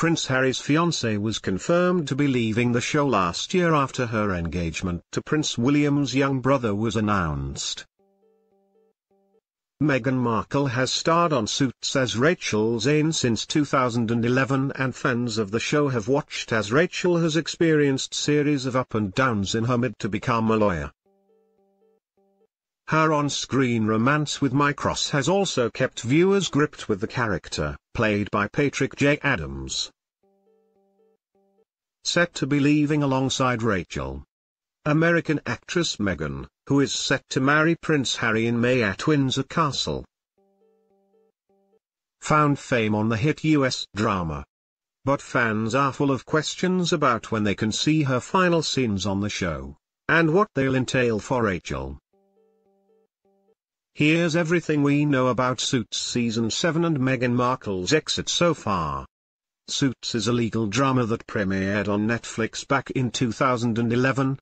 Prince Harry's fiancée was confirmed to be leaving the show last year after her engagement to Prince William's young brother was announced. Meghan Markle has starred on Suits as Rachel Zane since 2011 and fans of the show have watched as Rachel has experienced series of up and downs in her mid to become a lawyer. Her on-screen romance with Mike Ross has also kept viewers gripped with the character, played by Patrick J. Adams. Set to be leaving alongside Rachel. American actress Meghan, who is set to marry Prince Harry in May at Windsor Castle. Found fame on the hit US drama. But fans are full of questions about when they can see her final scenes on the show, and what they'll entail for Rachel. Here's everything we know about Suits Season 7 and Meghan Markle's exit so far. Suits is a legal drama that premiered on Netflix back in 2011.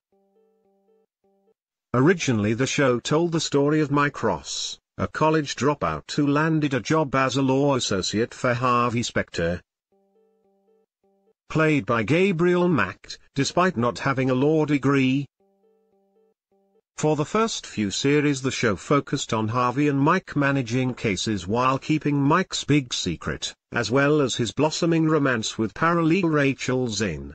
Originally the show told the story of Mike Ross, a college dropout who landed a job as a law associate for Harvey Specter. Played by Gabriel Macht, despite not having a law degree, for the first few series the show focused on Harvey and Mike managing cases while keeping Mike's big secret, as well as his blossoming romance with paralegal Rachel Zane.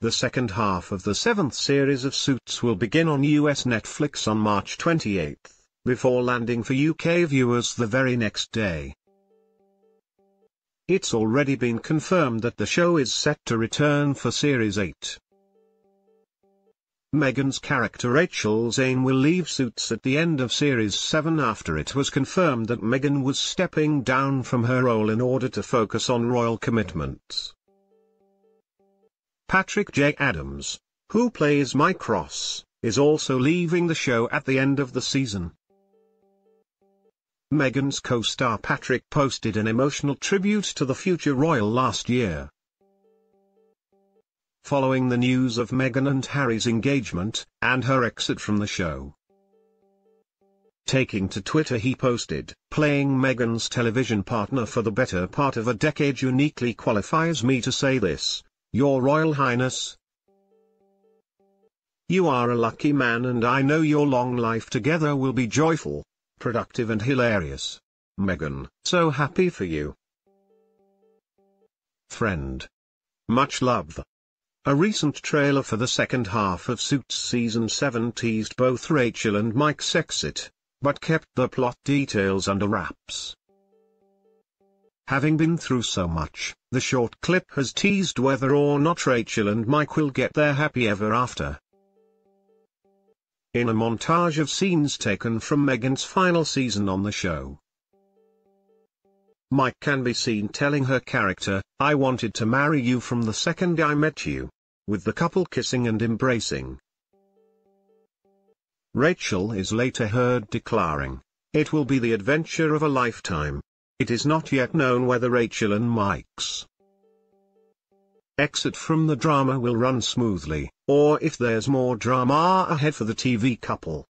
The second half of the seventh series of Suits will begin on US Netflix on March 28, before landing for UK viewers the very next day. It's already been confirmed that the show is set to return for Series 8. Meghan's character Rachel Zane will leave Suits at the end of Series 7 after it was confirmed that Meghan was stepping down from her role in order to focus on royal commitments. Patrick J. Adams, who plays Mike Ross, is also leaving the show at the end of the season. Meghan's co-star Patrick posted an emotional tribute to the future royal last year. Following the news of Meghan and Harry's engagement, and her exit from the show. Taking to Twitter he posted, playing Meghan's television partner for the better part of a decade uniquely qualifies me to say this, Your Royal Highness. You are a lucky man and I know your long life together will be joyful, productive and hilarious. Meghan, so happy for you. Friend. Much love. A recent trailer for the second half of Suits Season 7 teased both Rachel and Mike's exit, but kept the plot details under wraps. Having been through so much, the short clip has teased whether or not Rachel and Mike will get their happy ever after. In a montage of scenes taken from Meghan's final season on the show, Mike can be seen telling her character, I wanted to marry you from the second I met you. With the couple kissing and embracing. Rachel is later heard declaring, It will be the adventure of a lifetime. It is not yet known whether Rachel and Mike's exit from the drama will run smoothly, or if there's more drama ahead for the TV couple.